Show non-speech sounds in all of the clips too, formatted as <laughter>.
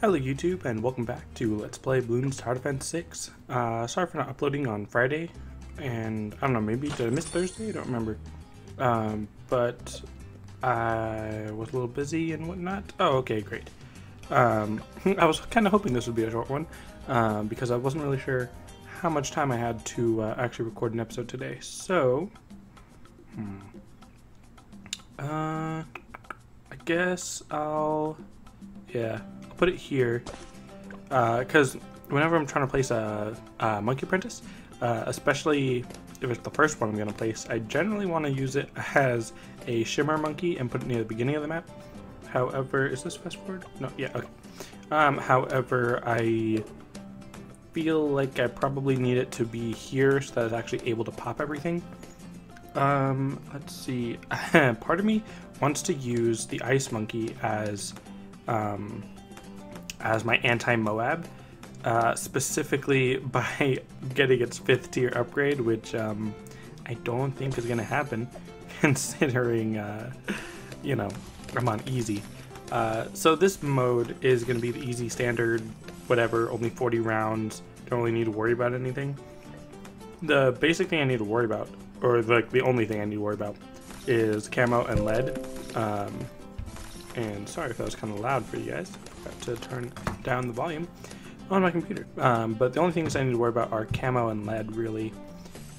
Hello YouTube and welcome back to Let's Play Bloons Tower Defense 6. Uh, sorry for not uploading on Friday, and I don't know, maybe did I miss Thursday? I don't remember. Um, but I was a little busy and whatnot. Oh, okay, great. Um, <laughs> I was kind of hoping this would be a short one, um, because I wasn't really sure how much time I had to uh, actually record an episode today. So, hmm. Uh, I guess I'll, yeah, put it here because uh, whenever I'm trying to place a, a Monkey Apprentice, uh, especially if it's the first one I'm going to place, I generally want to use it as a Shimmer Monkey and put it near the beginning of the map. However, is this fast forward? No, yeah, okay. Um, however, I feel like I probably need it to be here so that it's actually able to pop everything. Um, let's see. <laughs> Part of me wants to use the Ice Monkey as um, as my anti-Moab, uh, specifically <laughs> by getting its fifth tier upgrade, which um, I don't think is going to happen, <laughs> considering, uh, you know, I'm on easy. Uh, so this mode is going to be the easy standard, whatever, only 40 rounds, don't really need to worry about anything. The basic thing I need to worry about, or like the only thing I need to worry about, is camo and lead. Um, and sorry if that was kind of loud for you guys. Forgot to turn down the volume on my computer. Um, but the only things I need to worry about are camo and lead, really,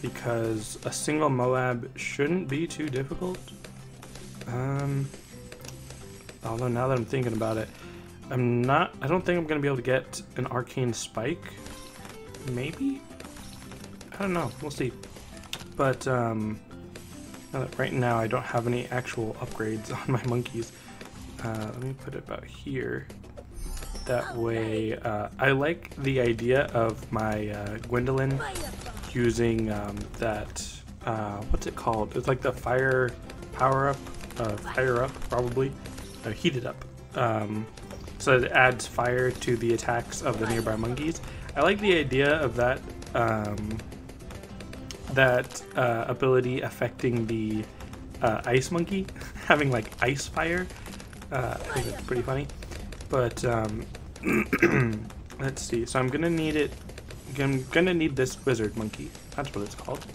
because a single Moab shouldn't be too difficult. Um, although now that I'm thinking about it, I'm not. I don't think I'm gonna be able to get an arcane spike. Maybe. I don't know. We'll see. But um, right now I don't have any actual upgrades <laughs> on my monkeys. Uh, let me put it about here. That way, uh, I like the idea of my uh, Gwendolyn using um, that, uh, what's it called? It's like the fire power up, uh, fire up probably, uh, heated up. Um, so it adds fire to the attacks of the nearby monkeys. I like the idea of that um, that ability affecting the ice monkey, <laughs> having like ice fire. Uh, I think it's pretty funny. But, um, <clears throat> let's see. So I'm gonna need it. I'm gonna need this wizard monkey. That's what it's called.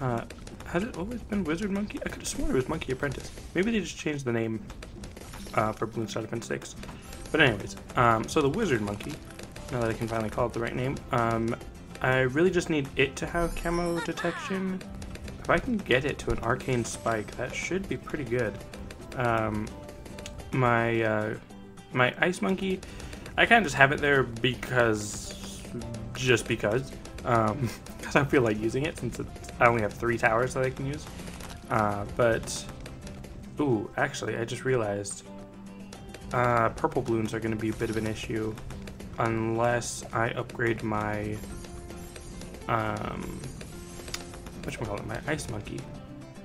Uh, has it always been wizard monkey? I could have sworn it was monkey apprentice. Maybe they just changed the name uh, for Bloons Defense 6. But anyways, um, so the wizard monkey, now that I can finally call it the right name, um, I really just need it to have camo detection. If I can get it to an arcane spike, that should be pretty good. Um, my uh, my ice monkey, I kind of just have it there because, just because, um, <laughs> because I feel like using it since I only have three towers that I can use. Uh, but, ooh, actually, I just realized uh, purple balloons are going to be a bit of an issue unless I upgrade my, um, whatchamacallit, my ice monkey.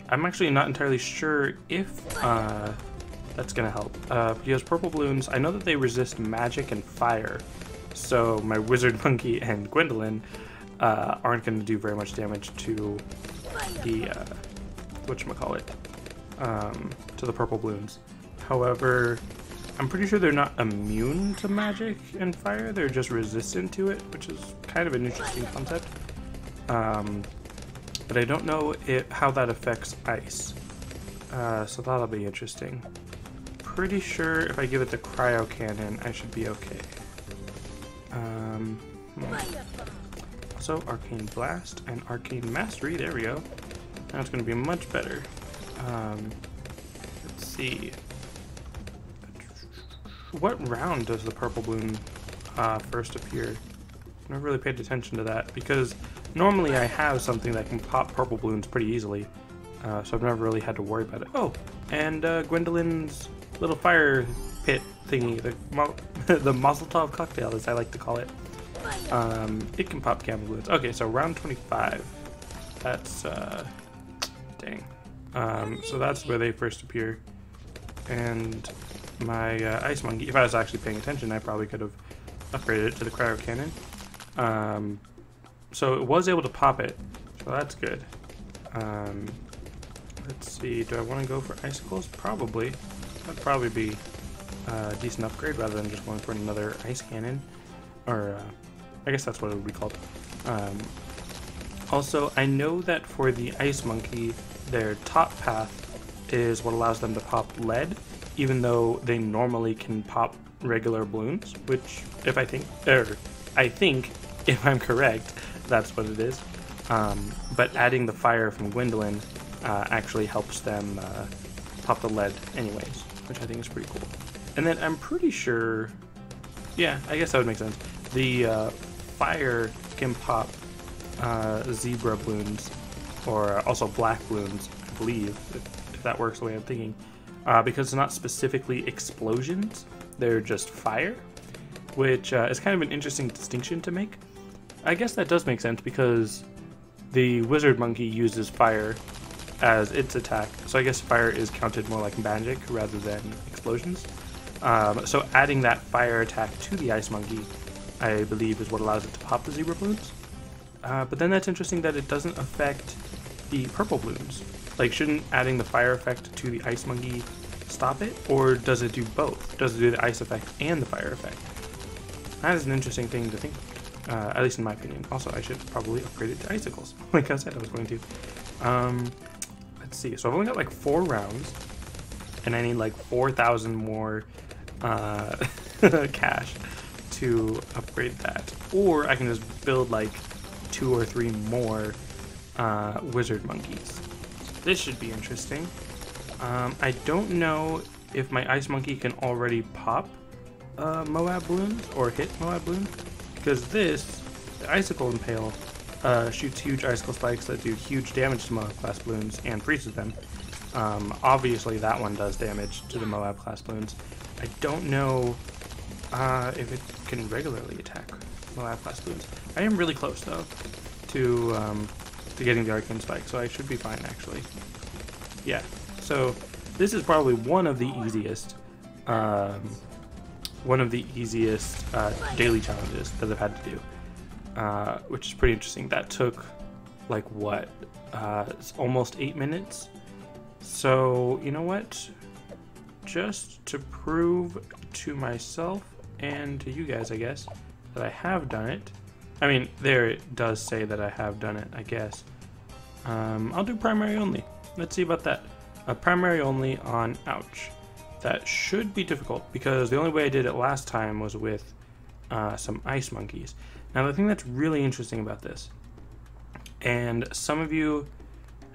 I'm actually not entirely sure if, uh, that's gonna help. Uh, because purple balloons, I know that they resist magic and fire, so my wizard <laughs> monkey and Gwendolyn uh, aren't gonna do very much damage to the uh, whatchamacallit, um, to the purple balloons. However, I'm pretty sure they're not immune to magic and fire, they're just resistant to it, which is kind of an interesting concept. Um, but I don't know it, how that affects ice. Uh, so that'll be interesting pretty sure if I give it the cryo cannon, I should be okay. Um, hmm. also, arcane blast and arcane mastery. There we go. Now it's going to be much better. Um, let's see. What round does the purple balloon uh, first appear? I've never really paid attention to that because normally I have something that can pop purple balloons pretty easily. Uh, so I've never really had to worry about it. Oh, and uh, Gwendolyn's little fire pit thingy, the <laughs> the Mazeltov cocktail, as I like to call it. Um, it can pop camo balloons. Okay, so round 25. That's, uh, dang. Um, so that's where they first appear. And my uh, Ice Monkey, if I was actually paying attention, I probably could have upgraded it to the Cryo Cannon. Um, so it was able to pop it, so that's good. Um, let's see, do I want to go for Icicles? Probably. That'd probably be a decent upgrade rather than just going for another ice cannon. Or, uh, I guess that's what it would be called. Um, also, I know that for the Ice Monkey, their top path is what allows them to pop lead, even though they normally can pop regular balloons, which, if I think, er, I think, <laughs> if I'm correct, that's what it is. Um, but adding the fire from Gwendolyn uh, actually helps them uh, pop the lead anyways, which I think is pretty cool. And then I'm pretty sure, yeah, I guess that would make sense. The uh, fire can pop uh, zebra balloons, or also black balloons, I believe, if, if that works the way I'm thinking, uh, because it's not specifically explosions, they're just fire, which uh, is kind of an interesting distinction to make. I guess that does make sense because the wizard monkey uses fire as its attack, so I guess fire is counted more like magic rather than explosions. Um, so adding that fire attack to the ice monkey, I believe, is what allows it to pop the zebra balloons. Uh, but then that's interesting that it doesn't affect the purple balloons. Like, shouldn't adding the fire effect to the ice monkey stop it, or does it do both? Does it do the ice effect and the fire effect? That is an interesting thing to think uh, at least in my opinion. Also, I should probably upgrade it to icicles, <laughs> like I said I was going to. Um, let's see, so I've only got like four rounds, and I need like 4,000 more uh, <laughs> cash to upgrade that. Or I can just build like two or three more uh, wizard monkeys. This should be interesting. Um, I don't know if my ice monkey can already pop uh, Moab balloons or hit Moab balloons because this, the icicle impale, uh, shoots huge icicle spikes that do huge damage to Moab class balloons and freezes them. Um, obviously, that one does damage to the Moab class balloons. I don't know uh, if it can regularly attack Moab class balloons. I am really close though to um, to getting the arcane spike, so I should be fine actually. Yeah. So this is probably one of the easiest, um, one of the easiest uh, daily challenges that I've had to do, uh, which is pretty interesting. That took like what, uh, almost eight minutes. So you know what? Just to prove to myself and to you guys, I guess, that I have done it. I mean, there it does say that I have done it, I guess. Um, I'll do primary only. Let's see about that. A primary only on Ouch. That should be difficult because the only way I did it last time was with uh, some ice monkeys. Now, the thing that's really interesting about this, and some of you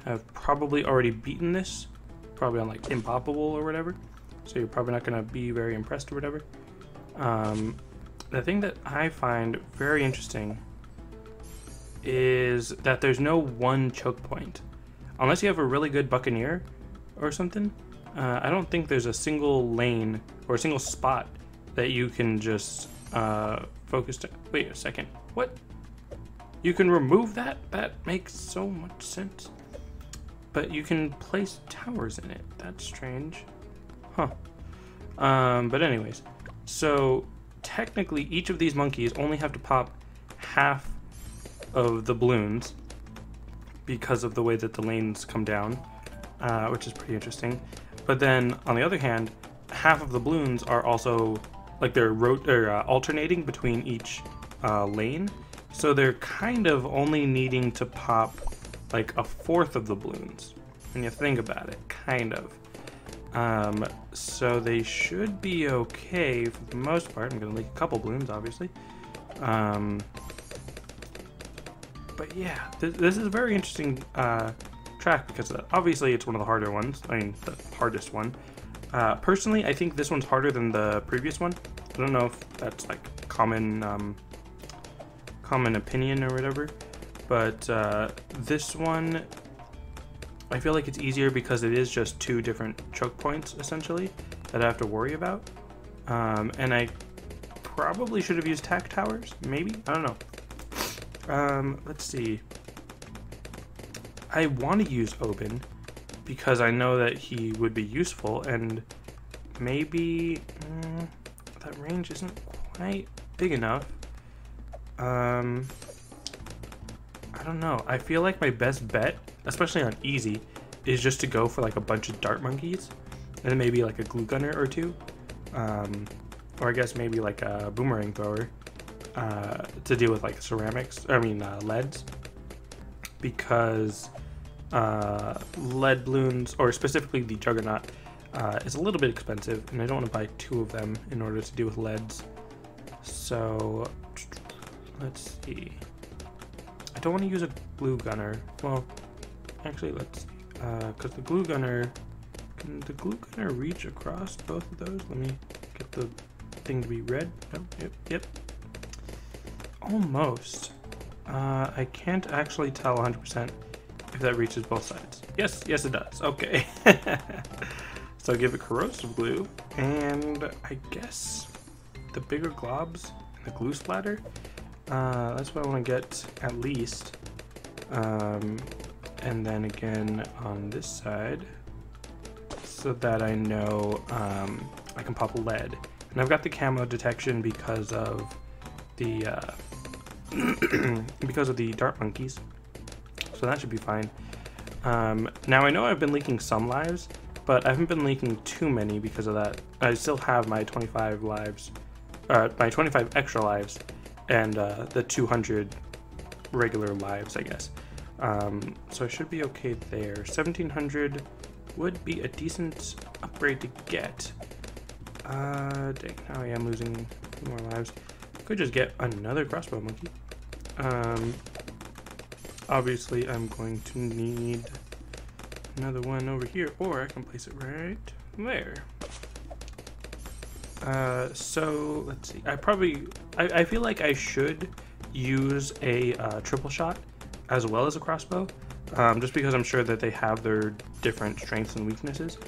have probably already beaten this, probably on like Impossible or whatever, so you're probably not going to be very impressed or whatever. Um, the thing that I find very interesting is that there's no one choke point. Unless you have a really good Buccaneer or something, uh, I don't think there's a single lane or a single spot that you can just uh, focus to. Wait a second. What? You can remove that? That makes so much sense. But you can place towers in it. That's strange. Huh. Um, but anyways, so technically each of these monkeys only have to pop half of the balloons because of the way that the lanes come down, uh, which is pretty interesting. But then on the other hand, half of the balloons are also like they're, rot- or, uh, alternating between each uh, lane, so they're kind of only needing to pop like a fourth of the balloons when you think about it, kind of. Um, so they should be okay for the most part. I'm gonna leak a couple balloons, obviously. Um, but yeah, th this is a very interesting uh, track because uh, obviously it's one of the harder ones. I mean, the hardest one. Uh, personally, I think this one's harder than the previous one. I don't know if that's like common um, common opinion or whatever, but uh, this one I feel like it's easier because it is just two different choke points essentially that I have to worry about. Um, and I probably should have used tack towers, maybe? I don't know. Um, let's see. I want to use Obyn because I know that he would be useful and maybe mm, that range isn't quite big enough. Um, I don't know. I feel like my best bet, especially on easy, is just to go for like a bunch of dart monkeys and then maybe like a glue gunner or two. um, or I guess maybe like a boomerang thrower uh, to deal with like ceramics. I mean uh, leads, because uh, lead balloons, or specifically the Juggernaut, uh, is a little bit expensive, and I don't want to buy two of them in order to deal with leads. So let's see. I don't want to use a glue gunner. Well, actually, let's because uh, the glue gunner can the glue gunner reach across both of those? Let me get the thing to be red. Yep, yep. Almost. Uh, I can't actually tell 100% if that reaches both sides. Yes, yes it does. Okay. <laughs> so give it corrosive glue, and I guess the bigger globs and the glue splatter, uh, that's what I want to get at least. Um, and then again on this side, so that I know um, I can pop lead. And I've got the camo detection because of the uh, <clears throat> because of the dart monkeys, so that should be fine. Um, now I know I've been leaking some lives, but I haven't been leaking too many because of that. I still have my 25 lives, uh, my 25 extra lives, and uh, the 200 regular lives, I guess. Um, so I should be okay there. 1700 would be a decent upgrade to get. Uh, dang, now I am losing more lives. Could just get another crossbow monkey. Um, obviously I'm going to need another one over here, or I can place it right there. Uh, so let's see. I probably, I, I feel like I should use a uh, triple shot as well as a crossbow, um, just because I'm sure that they have their different strengths and weaknesses.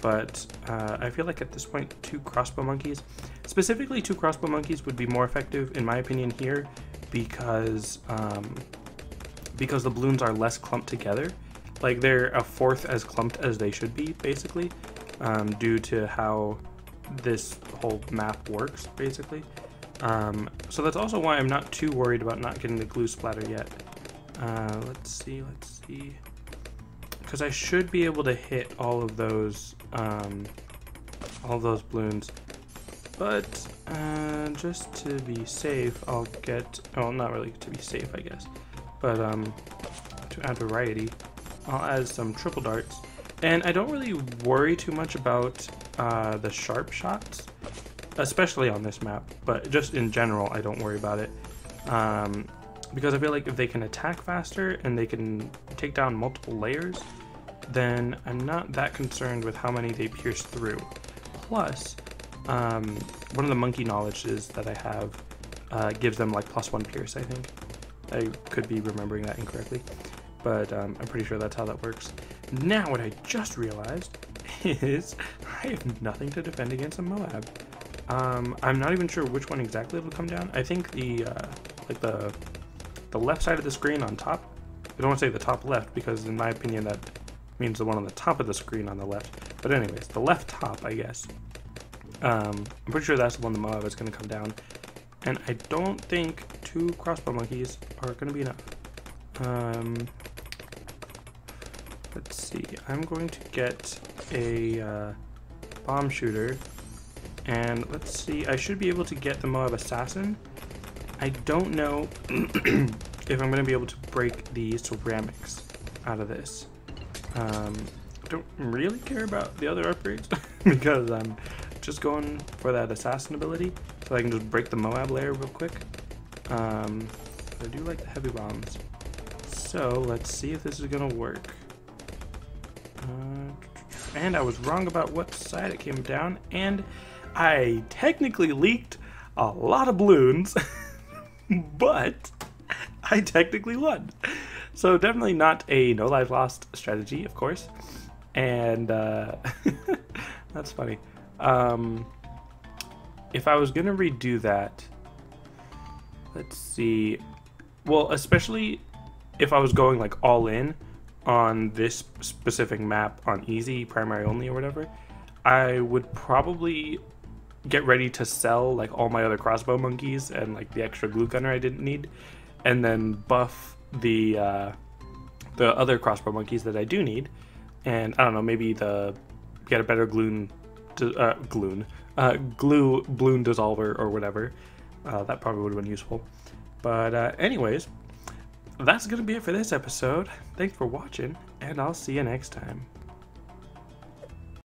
But uh, I feel like at this point, two crossbow monkeys, specifically two crossbow monkeys, would be more effective, in my opinion, here, because um, because the balloons are less clumped together. Like they're a fourth as clumped as they should be, basically, um, due to how this whole map works, basically. Um, so that's also why I'm not too worried about not getting the glue splatter yet. Uh, let's see, let's see. Because I should be able to hit all of those, um, all of those balloons. But, uh, just to be safe, I'll get, well, not really to be safe, I guess. But, um, to add variety, I'll add some triple darts. And I don't really worry too much about uh, the sharp shots, especially on this map, but just in general, I don't worry about it. Um, because I feel like if they can attack faster and they can take down multiple layers, then I'm not that concerned with how many they pierce through. Plus, um, one of the monkey knowledges that I have uh, gives them like plus one pierce, I think. I could be remembering that incorrectly, but um, I'm pretty sure that's how that works. Now, what I just realized is I have nothing to defend against a Moab. Um, I'm not even sure which one exactly it'll come down. I think the, uh, like the the left side of the screen on top. I don't want to say the top left because in my opinion that means the one on the top of the screen on the left. But anyways, the left top, I guess. Um, I'm pretty sure that's the one the Moab is going to come down. And I don't think two crossbow monkeys are going to be enough. Um, see. I'm going to get a uh, bomb shooter. And let's see. I should be able to get the Moab Assassin. I don't know <clears throat> if I'm going to be able to break the ceramics out of this. Um, don't really care about the other upgrades <laughs> because I'm just going for that assassin ability so I can just break the Moab layer real quick. Um, I do like the heavy bombs. So let's see if this is going to work. And I was wrong about what side it came down and I technically leaked a lot of balloons <laughs> but I technically won. So definitely not a no life lost strategy, of course. And uh, <laughs> that's funny. Um, if I was gonna redo that, let's see. Well, especially if I was going like all in on this specific map on easy, primary only, or whatever, I would probably get ready to sell like all my other crossbow monkeys and like the extra glue gunner I didn't need, and then buff the uh, the other crossbow monkeys that I do need, and I don't know maybe the get a better gloon, uh, gloon, uh, glue balloon dissolver or whatever. Uh, that probably would have been useful. But uh, anyways, that's going to be it for this episode. Thanks for watching, and I'll see you next time.